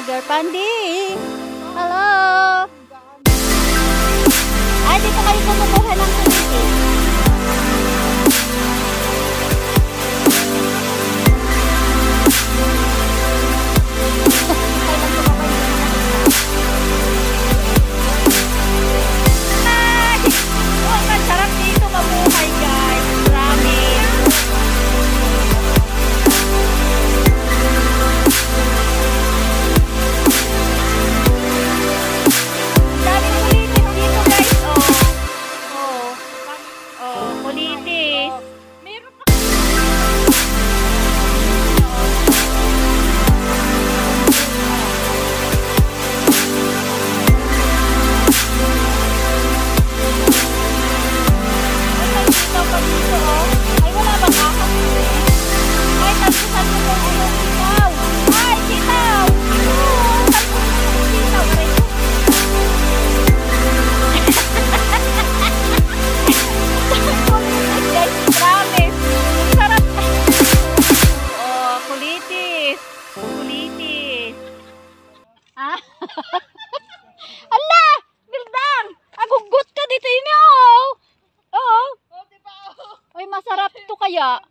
vlogger Pandi. Hello! Ah, dito kayo kumukuha ng kumitin. は。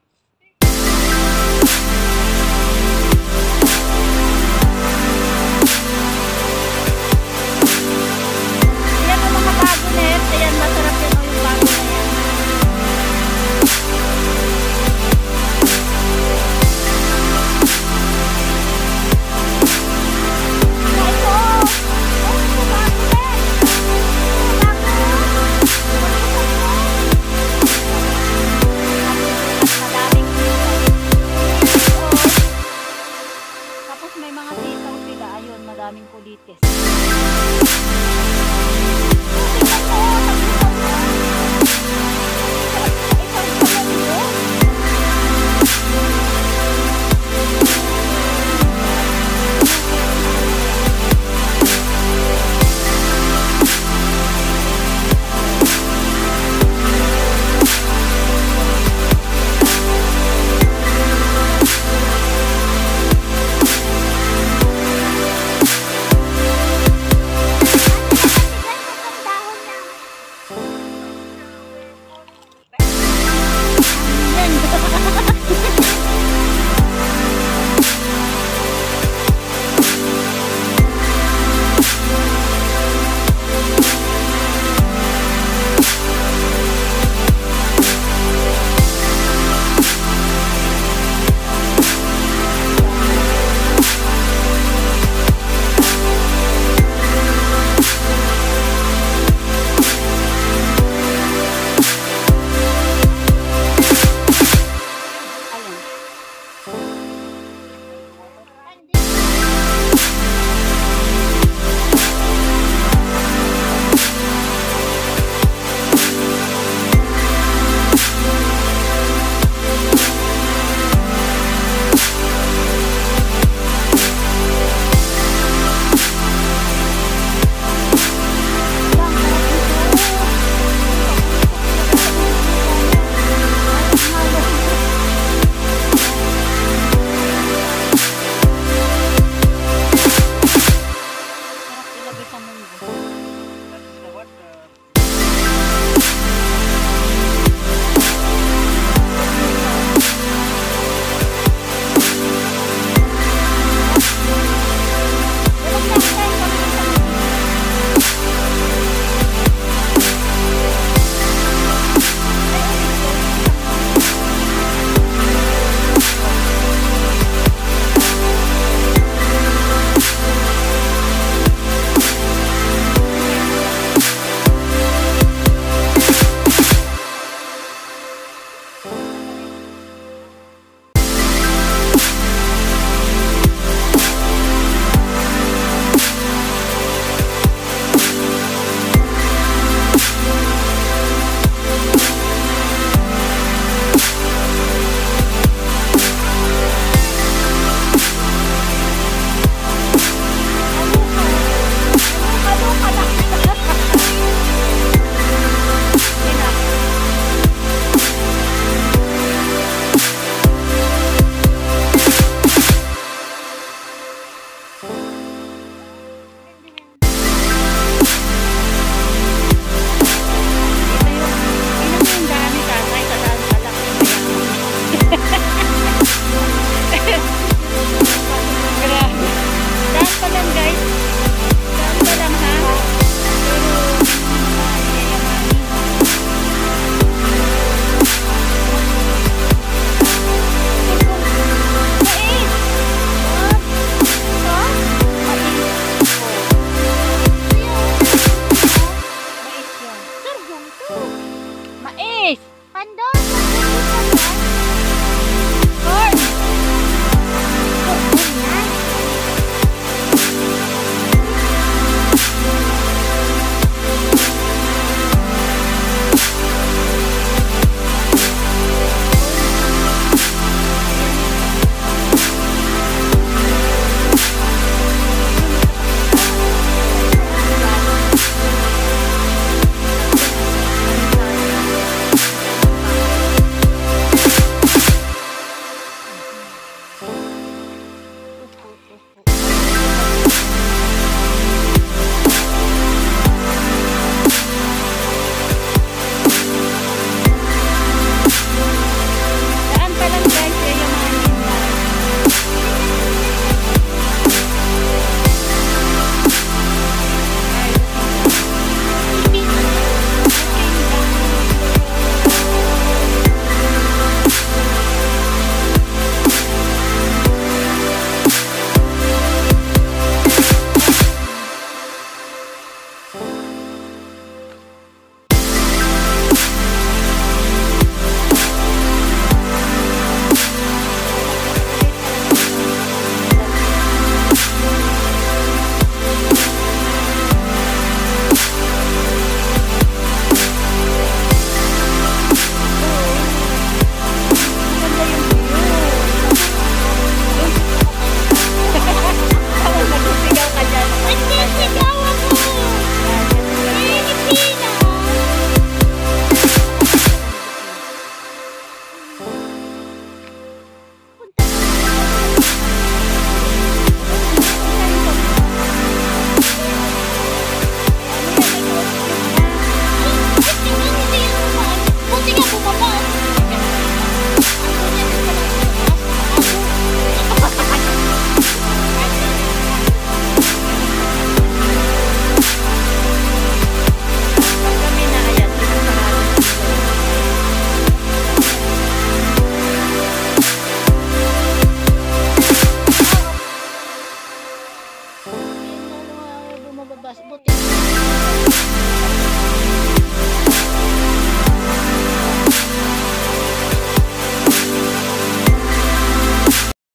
Yes.